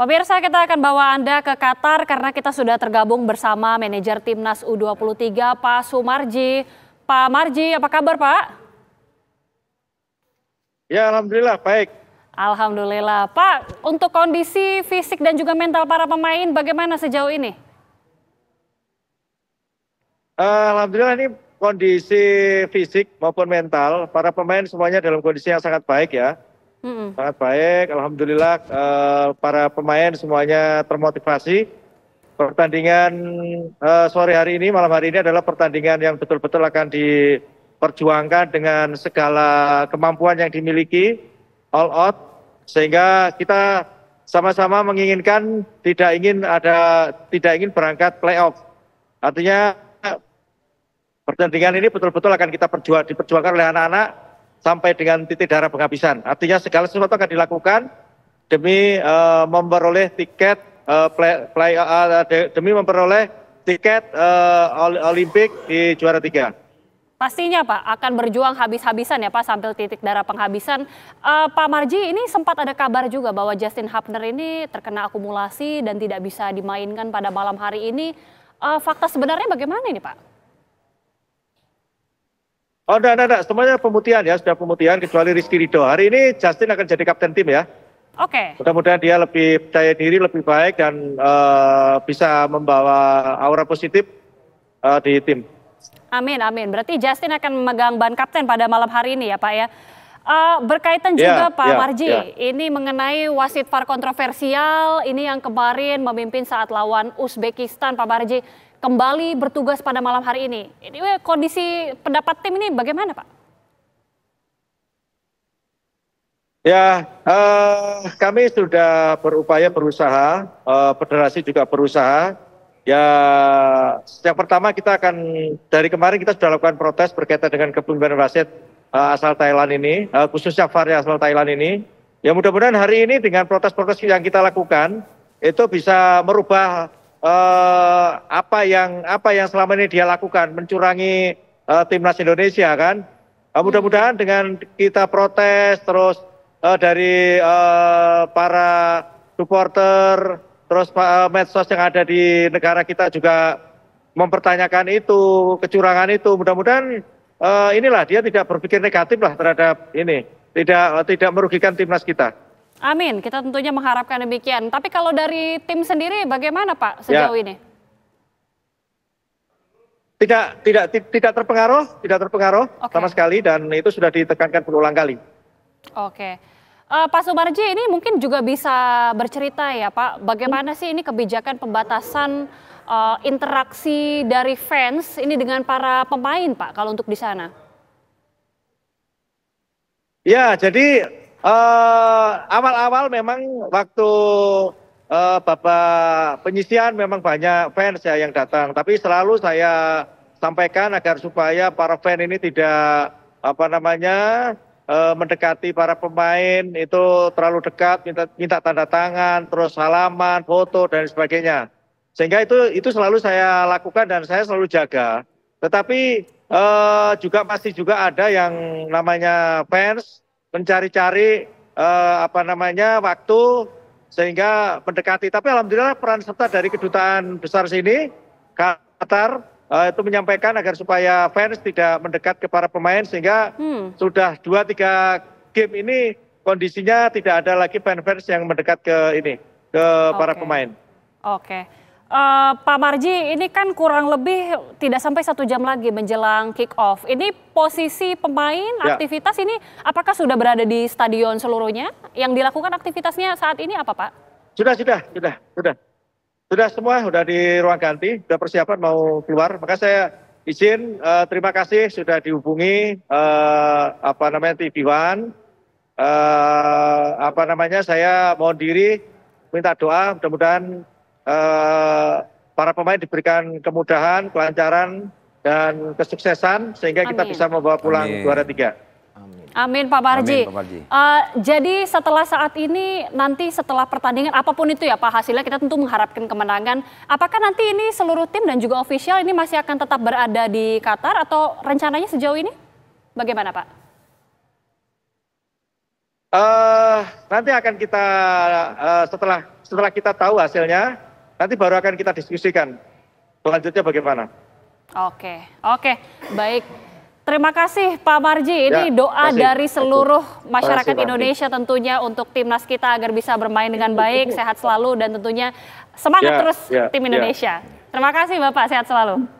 Pemirsa kita akan bawa Anda ke Qatar karena kita sudah tergabung bersama manajer Timnas U23 Pak Sumarji. Pak Marji, apa kabar Pak? Ya Alhamdulillah baik. Alhamdulillah. Pak, untuk kondisi fisik dan juga mental para pemain bagaimana sejauh ini? Alhamdulillah ini kondisi fisik maupun mental para pemain semuanya dalam kondisi yang sangat baik ya hmm. sangat baik alhamdulillah uh, para pemain semuanya termotivasi pertandingan uh, sore hari ini malam hari ini adalah pertandingan yang betul-betul akan diperjuangkan dengan segala kemampuan yang dimiliki all out sehingga kita sama-sama menginginkan tidak ingin ada tidak ingin berangkat playoff artinya pertandingan ini betul-betul akan kita perjuang, diperjuangkan oleh anak-anak sampai dengan titik darah penghabisan. Artinya segala sesuatu akan dilakukan demi uh, memperoleh tiket uh, play, play, uh, demi memperoleh tiket uh, Olimpik di juara tiga. Pastinya Pak akan berjuang habis-habisan ya Pak sampai titik darah penghabisan. Uh, Pak Marji ini sempat ada kabar juga bahwa Justin Hapner ini terkena akumulasi dan tidak bisa dimainkan pada malam hari ini. Uh, fakta sebenarnya bagaimana ini Pak? Oh, enggak, enggak, enggak. Semuanya pemutihan ya, sudah pemutihan kecuali Rizky Ridho. Hari ini Justin akan jadi kapten tim ya. Oke. Okay. Mudah-mudahan dia lebih percaya diri, lebih baik dan uh, bisa membawa aura positif uh, di tim. Amin, amin. Berarti Justin akan memegang ban kapten pada malam hari ini ya Pak ya. Uh, berkaitan juga yeah, Pak yeah, Marji, yeah. ini mengenai wasit VAR kontroversial, ini yang kemarin memimpin saat lawan Uzbekistan Pak Marji kembali bertugas pada malam hari ini. Ini kondisi pendapat tim ini bagaimana, Pak? Ya, uh, kami sudah berupaya berusaha, uh, federasi juga berusaha. Ya, yang pertama kita akan dari kemarin kita sudah lakukan protes berkaitan dengan kepemimpinan wasit uh, asal Thailand ini, uh, khususnya VAR asal Thailand ini. Ya mudah-mudahan hari ini dengan protes-protes yang kita lakukan itu bisa merubah uh, apa yang apa yang selama ini dia lakukan mencurangi uh, timnas Indonesia kan? Uh, mudah-mudahan dengan kita protes terus uh, dari uh, para supporter terus uh, medsos yang ada di negara kita juga mempertanyakan itu kecurangan itu. Mudah-mudahan uh, inilah dia tidak berpikir negatif lah terhadap ini tidak tidak merugikan timnas kita. Amin, kita tentunya mengharapkan demikian. Tapi kalau dari tim sendiri bagaimana Pak sejauh ya. ini? Tidak, tidak, tidak terpengaruh, tidak terpengaruh okay. sama sekali dan itu sudah ditekankan berulang kali. Oke. Uh, Pak Sumarji ini mungkin juga bisa bercerita ya Pak, bagaimana sih ini kebijakan pembatasan uh, interaksi dari fans ini dengan para pemain Pak kalau untuk di sana? Ya, jadi Eh, awal awal memang waktu uh, bapak penyisian memang banyak fans ya yang datang. Tapi selalu saya sampaikan agar supaya para fans ini tidak apa namanya uh, mendekati para pemain itu terlalu dekat minta minta tanda tangan terus salaman foto dan sebagainya. Sehingga itu itu selalu saya lakukan dan saya selalu jaga. Tetapi uh, juga masih juga ada yang namanya fans mencari-cari eh, apa namanya waktu sehingga mendekati. Tapi alhamdulillah peran serta dari kedutaan besar sini Qatar eh, itu menyampaikan agar supaya fans tidak mendekat ke para pemain sehingga hmm. sudah dua tiga game ini kondisinya tidak ada lagi fans-fans yang mendekat ke ini ke okay. para pemain. Oke. Okay. Uh, Pak Marji, ini kan kurang lebih tidak sampai satu jam lagi menjelang kick off. Ini posisi pemain, ya. aktivitas ini apakah sudah berada di stadion seluruhnya? Yang dilakukan aktivitasnya saat ini apa Pak? Sudah, sudah, sudah, sudah. Sudah semua, sudah di ruang ganti, sudah persiapan mau keluar. Maka saya izin, uh, terima kasih sudah dihubungi uh, apa namanya TV One. Uh, apa namanya, saya mohon diri, minta doa, mudah-mudahan Eh, para pemain diberikan kemudahan, kelancaran, dan kesuksesan sehingga Amin. kita bisa membawa pulang Amin. juara tiga. Amin. Amin Pak Marji. Amin, Pak Marji. Uh, jadi setelah saat ini nanti setelah pertandingan apa pun itu ya Pak hasilnya kita tentu mengharapkan kemenangan. Apakah nanti ini seluruh tim dan juga ofisial ini masih akan tetap berada di Qatar atau rencananya sejauh ini bagaimana Pak? Uh, nanti akan kita uh, setelah setelah kita tahu hasilnya, nanti baru akan kita diskusikan selanjutnya bagaimana. Oke, oke, baik. Terima kasih Pak Marji. Ini ya, doa kasih. dari seluruh masyarakat kasih, Indonesia tentunya untuk timnas kita agar bisa bermain dengan baik, sehat selalu dan tentunya semangat ya, terus ya, tim ya. Indonesia. Ya. Terima kasih Bapak, sehat selalu.